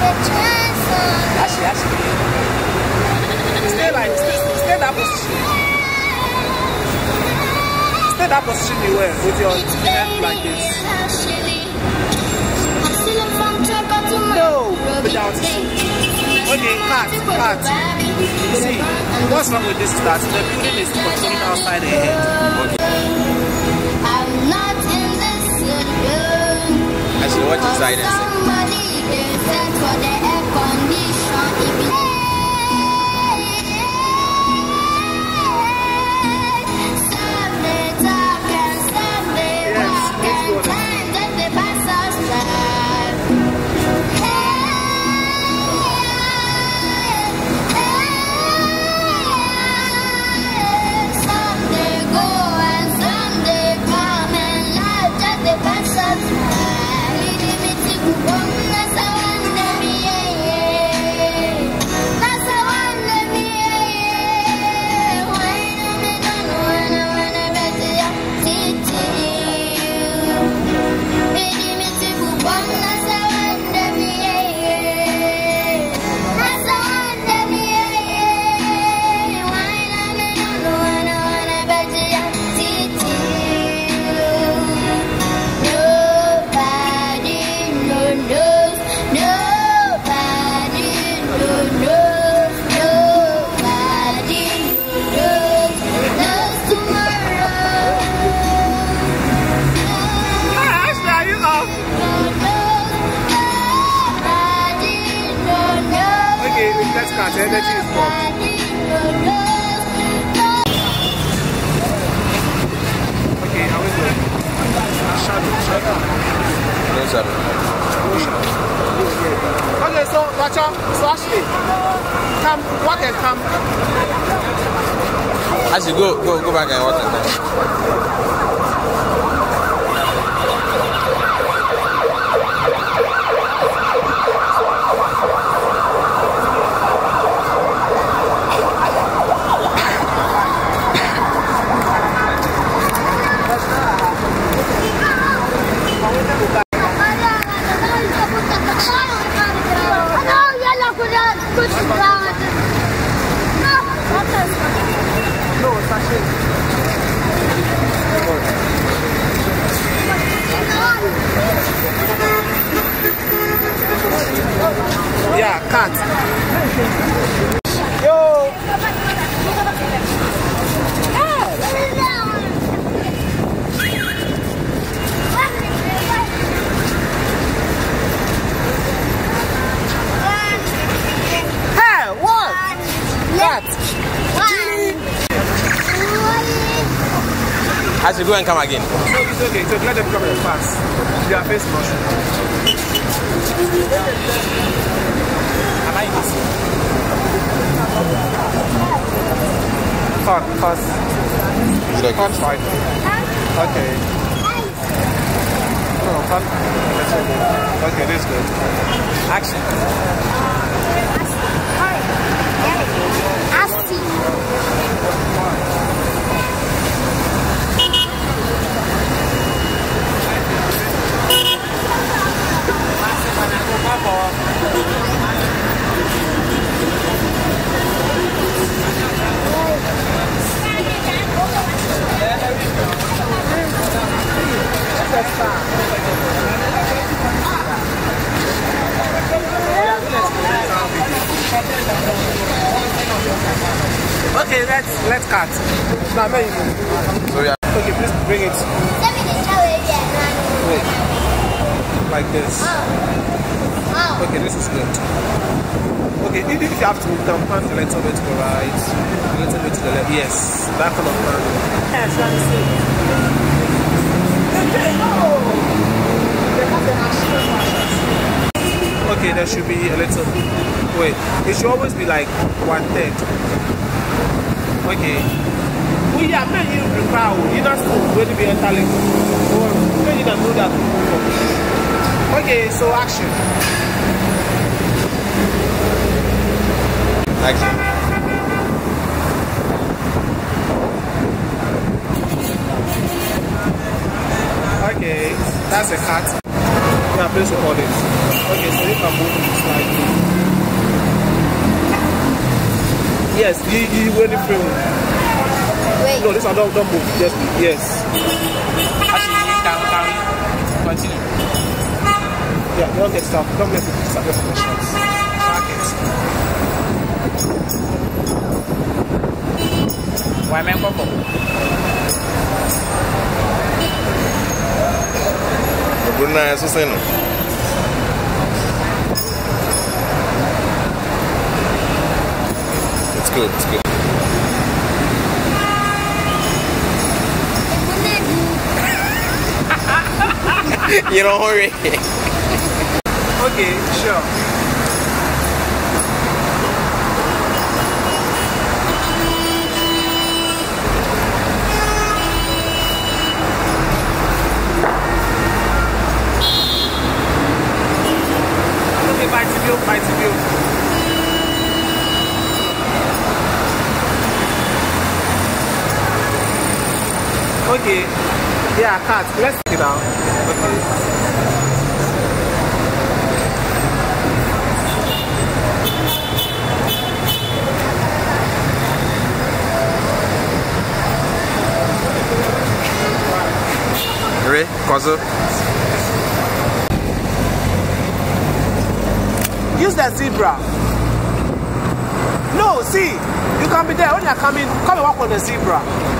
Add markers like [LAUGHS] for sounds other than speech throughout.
Actually, actually. Stay like, stay, stay that position. Stay that position you were with your head like this. No, without Okay, cat, cat. See, what's wrong with this is that the building is controlling outside the head. Actually, what and cut. Energy is gone. Okay, how is it? Shadow, shadow. No shadow. Okay, so Racha, so Ashley, come, what and come. Actually, go, go, go back and watch it. No, Actually, go and come again. No, it's okay. So let them come and pass. They are face motion. Am I in this? Cut, cut. Is it Cut okay? right. Okay. No, cut. Okay. Okay, this is good. Action. Okay, let's let's cut. Now, may you move. So, yeah. Okay, please bring it wait, like this. Okay, this is good. Okay, if if you have to, you can pan a little bit to the right, a little bit to the left. Yes, that kind of pan. Yes, let me see. Okay, there should be a little. Wait, it should always be like one third. Okay. Oh yeah, man, you require you not going to be entirely. Or man, you can do that. Okay, so action. Action. Okay, that's a cut. Yeah, please record it. Okay, so you can move it like Yes, you, you will the frame. Wait. No, this one don't, don't move. Just yes. Actually, can, can we continue? Yeah, don't get stuck. Don't get stuck with questions. Market. Why men koko? Bruna é suceno. It's good, it's good. you don't hurry. Okay, sure. Okay, bye to you, bye to you. Okay, yeah, cat. Let's take it out. Okay. Ready? Kwazo? Use the zebra. No, see, you can be there when you're coming. Come and walk on the zebra.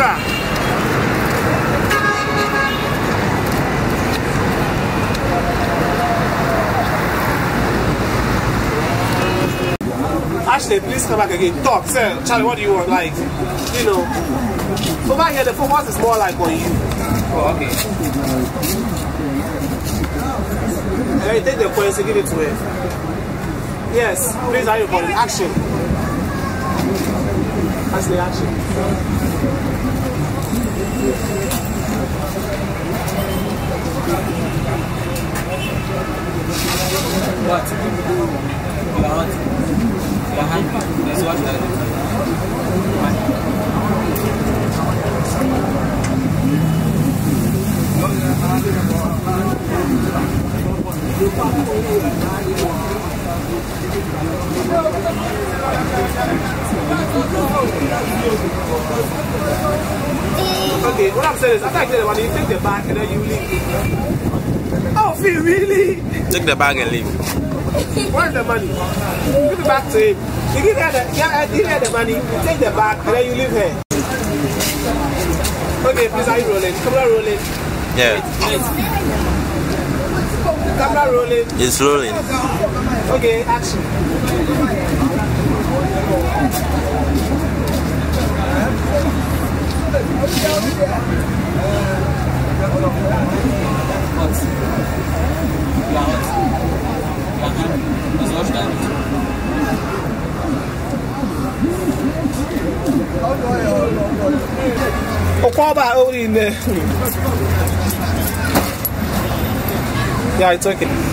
Mumbra. Ashley, please come back again. Talk, sir. Charlie, what do you want? Like, you know, over here the focus is more like on you. Oh, okay. You take the coins and give it to her. Yes, please, are you recording? Action. Ashley, action. What? You are hot. You are happy. Let's watch that. Okay, what I'm saying is, after I get the money, you take the bag and then you leave. Oh, Phil, really? Take the bag and leave. Where's the money? Give it back to him. You give her the, yeah, give her the money, you take the bag, and then you leave her. Okay, please, are you rolling? Camera rolling. Yeah, Camera rolling. it's rolling. Okay, action. Hot. You are hot. You are happy. Let's watch Oh, only in there. Yeah, it's okay.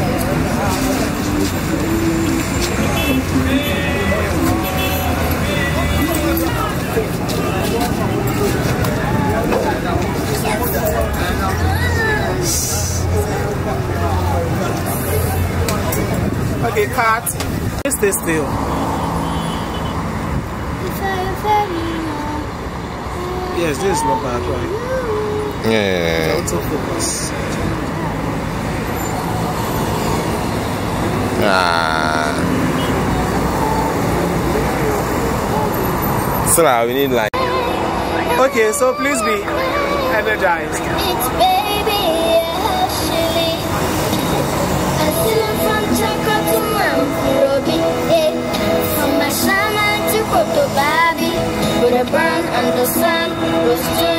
Okay, cat. Just stay still. Yes, this is not bad, right? Yeah. Autofocus. Ah. So now we need like. Okay, so please be energized. It's baby Ashley. I still from Chaco to Manfurobi. Eh, from Mashama to Koto Babi. But I burn under sun. Was to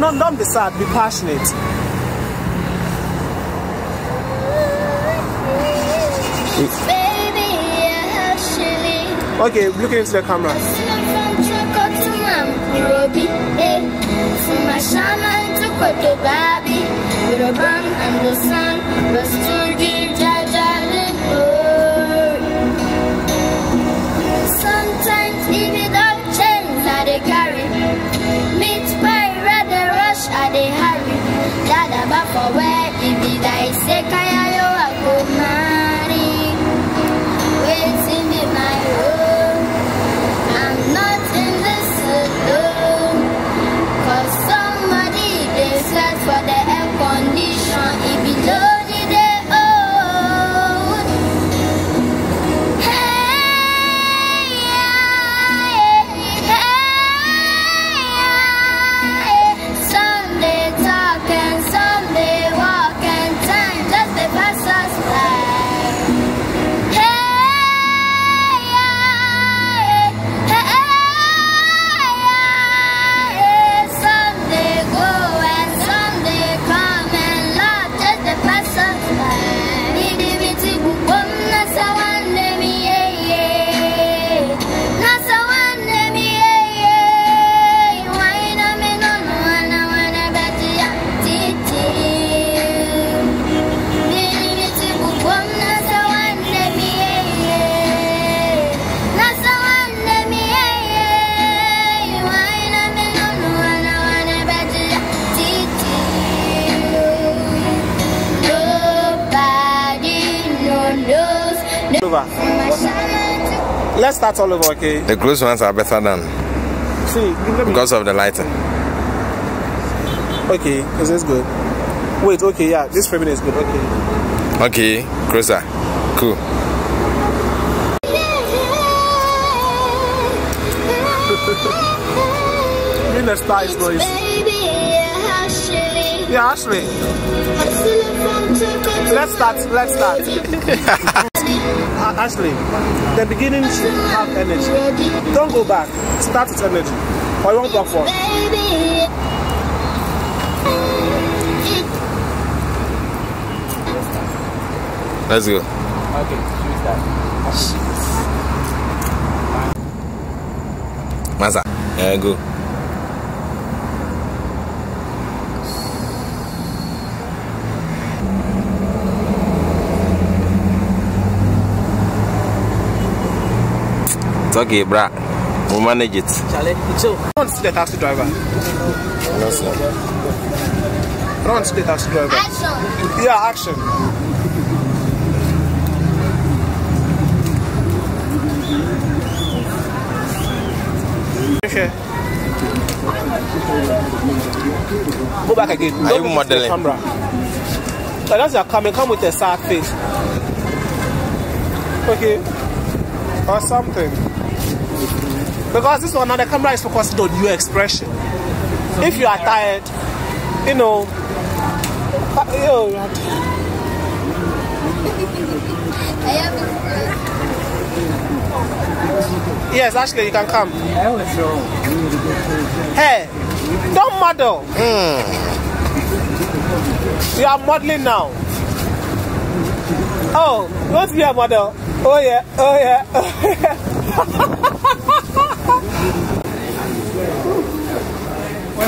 foot. No, no, don't be sad, be passionate. Okay, looking into the camera. And Over. Let's start all over, okay? The close ones are better than See, let me. because of the lighting. Okay, is this good? Wait, okay, yeah, this framing is good, okay. Okay, closer. Cool. [LAUGHS] Bring the star is noise. Yeah, Ashley, let's start, let's start. [LAUGHS] Uh, Ashley, the beginning should have energy. Don't go back, start with energy. Or you want back for? Baby. Let's go. Okay, choose that. start? Masa. Yeah, go. It's okay, brah. We'll manage it. Charlie, it's so. I want to see the taxi driver. I don't want to see the taxi driver. Action. Yeah, action. Okay. Go back again. Are Don't you look into the modeling? Camera. Like as you're coming, come with a sad face. Okay. Or something. Because this one now the camera is focused on your expression. If you are tired, you know, uh, Yes, Ashley, you can come. Hey, don't model. You are modeling now. Oh, what's your model? Oh yeah, oh yeah. Where is [LAUGHS]